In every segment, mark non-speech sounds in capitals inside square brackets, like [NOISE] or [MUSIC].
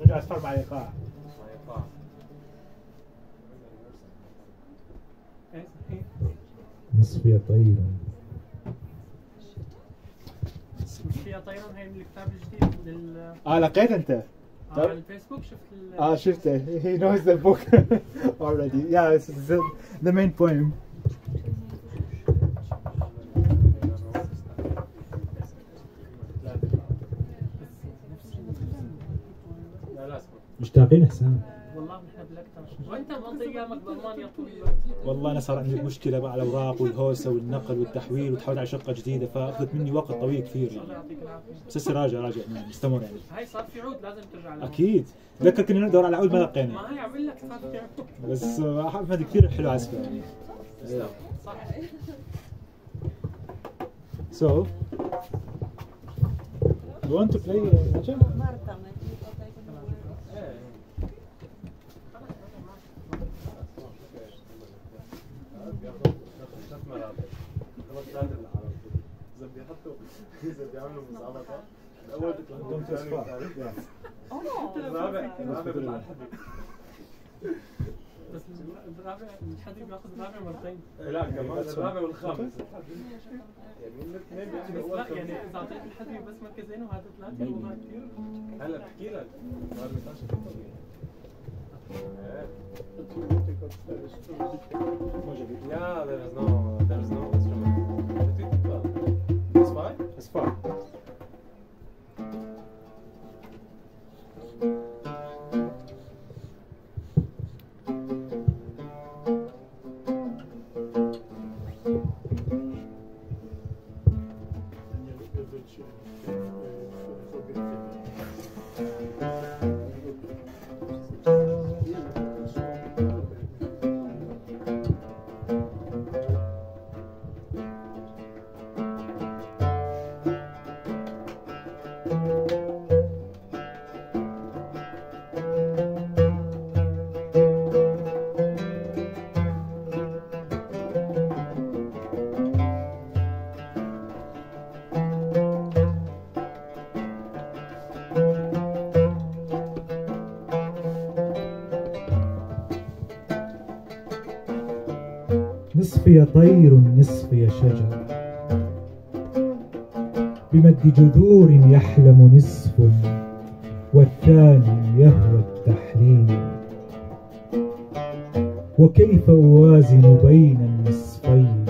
نرجع الاصفار مع ايقاع مع ايقاع نصفية طيرة فيها طيران هي من الكتاب الجديد لل آه لقيت أنت. آه، على الفيسبوك شفت ال... آه شفته [LAUGHS] he knows the book [LAUGHS] already. Yeah it's the, the main poem. مشتاقين حسام والله وأنت ايامك بالمانيا طول الوقت. والله أنا صار عندي مشكلة مع الأوراق والهوسة والنقل والتحويل وتحول على شقة جديدة فأخذت مني وقت طويل كثير. الله يعني يعطيك العافية. بس هسه راجع راجع يعني مستمر يعني. هاي صار في عود لازم ترجع لها. أكيد. تذكر كنا ندور على عود ما لقينا. ما هي عمل لك صار في عود. بس أحمد كثير حلو عزفه يعني صح. So, you want to play uh, ثلاث خلاص ثلاث العرب اذا بيحطوا اذا بيعملوا مسابقه الأول بيطلع. والثالث. Yeah. الرابع الرابع الحبيب بس الرابع الحدي بياخذ الرابع مرتين لا كمان الرابع. والخامس يعني بس لا يعني. اذا اعطيت الحدي بس مركزين وهذا ثلاثة الموضوع كثير هلا بحكي لك Yeah, there is no, there is no instrument. It's fine. It's fine. Far. نصفي طير نصفي شجر. بمد جذور يحلم نصف والثاني يهوى التحليل. وكيف أوازن بين النصفين؟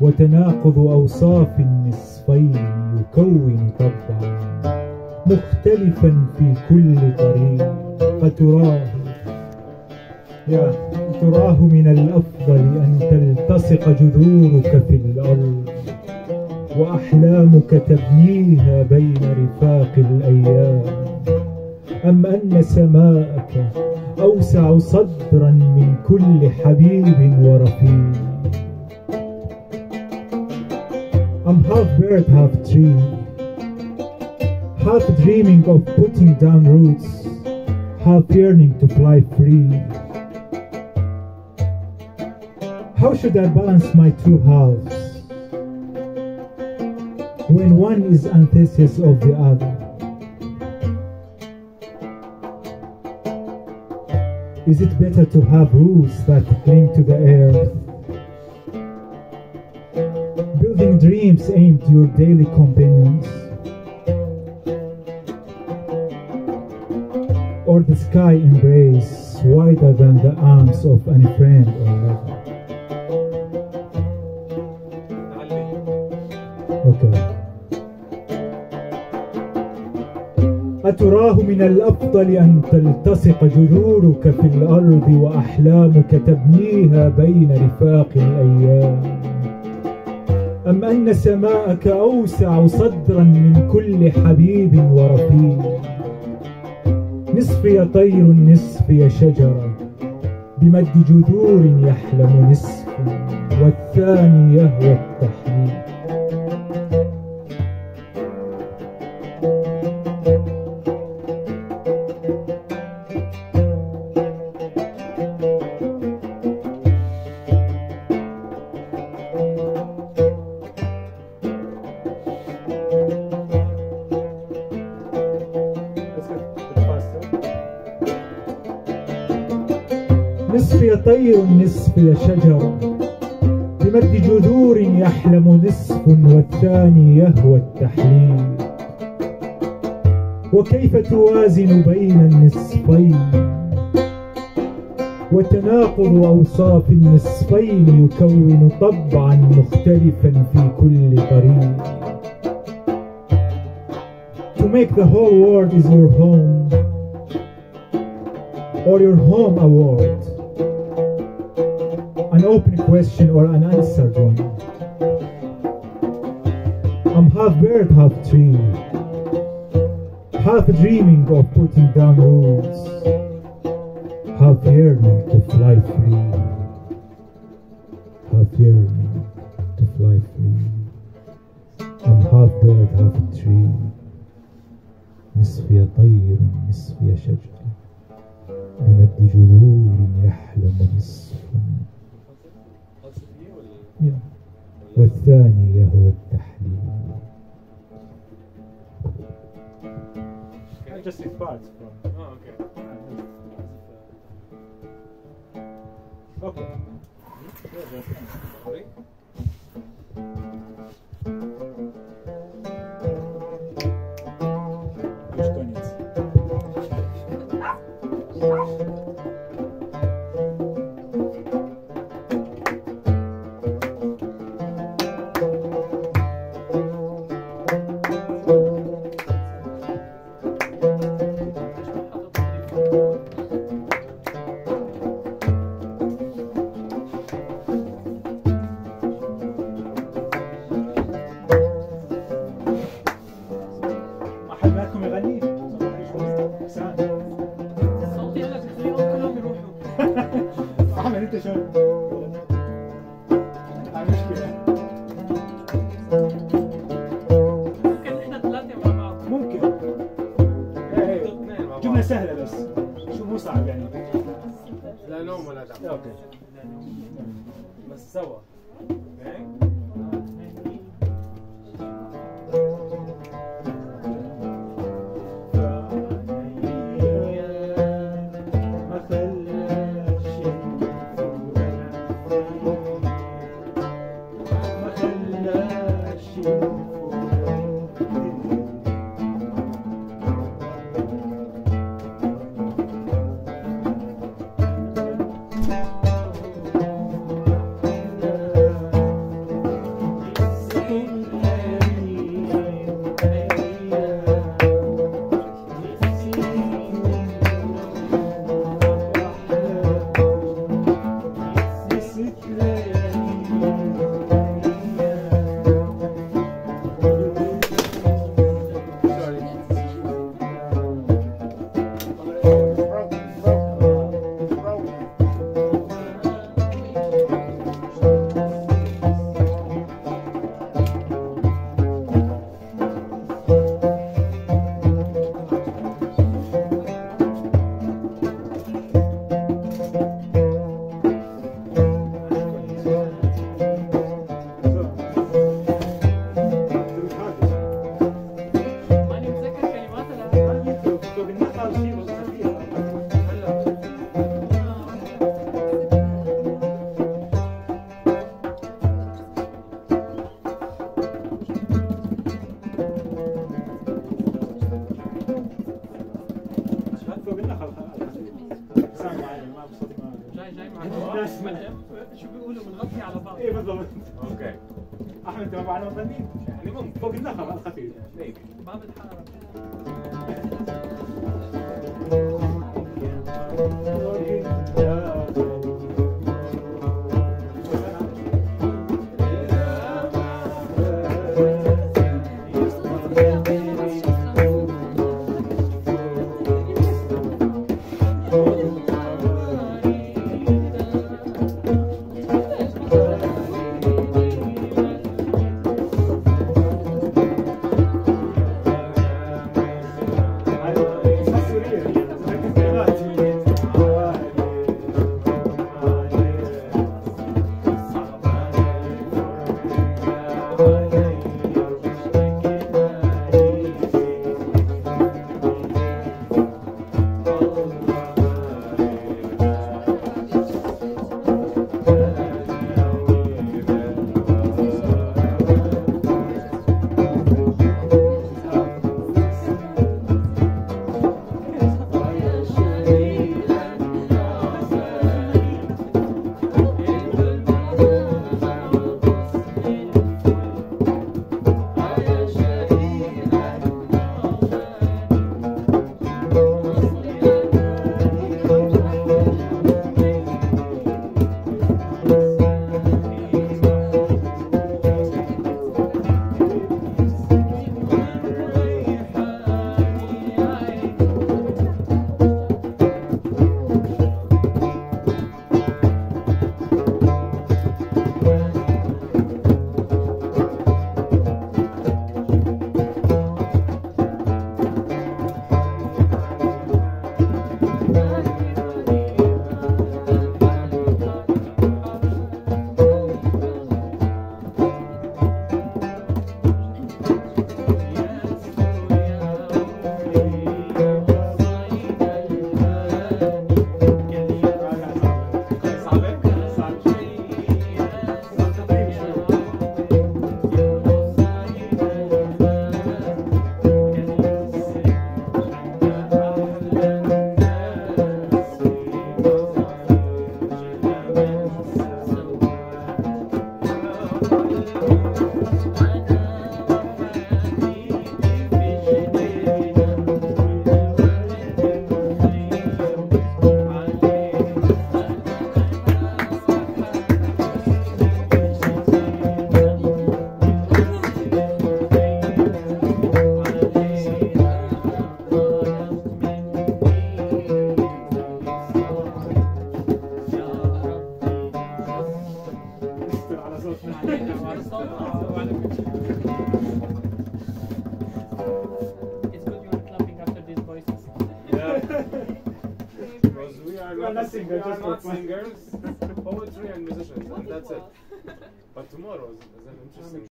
وتناقض أوصاف النصفين يكون طبعا مختلفا في كل طريق. فتراه يا تراه من الأفضل أن تلتصق جذورك في الأرض وأحلامك تبنيها بين رفاق الأيام. أم أن سماءك أوسع صدرا من كل حبيب ورفيق؟ I'm half bird, half tree Half dreaming of putting down roots Half yearning to fly free. How should I balance my two halves when one is antithesis of the other? Is it better to have roots that cling to the earth? Building dreams aimed your daily companions? Or the sky embrace wider than the arms of any friend أتراه من الأفضل أن تلتصق جذورك في الأرض وأحلامك تبنيها بين رفاق الأيام. أم أن سماءك أوسع صدرا من كل حبيب ورفيق؟ نصفي طير نصفي شجرة. بمد جذور يحلم نصف والثاني يهوى التحليل. نصفي طير نصفي شجرة بمد جذور يحلم نصف والثاني يهوى التحليل. وكيف توازن بين النصفين؟ وتناقض أوصاف النصفين يكون طبعا مختلفا في كل طريق. To make the whole world is your home or your home a world an open question or an answered one. I'm half bird, half tree, half dreaming of putting down rules, half yearning to fly free, half yearning to fly free. I'm half bird, half tree, نصفي طير نصفي شجر بمد جذور يحلم نصف والثاني يهوى التحليل Just in parts from. Oh, okay. Okay. سوا جاي مع شو بيقولوا؟ بنغطي على بعض. إيه بالضبط أوكي. أحمد انت ما معنا مغنيين يعني ممكن فوق النخل على الخفيف. was, was an interesting?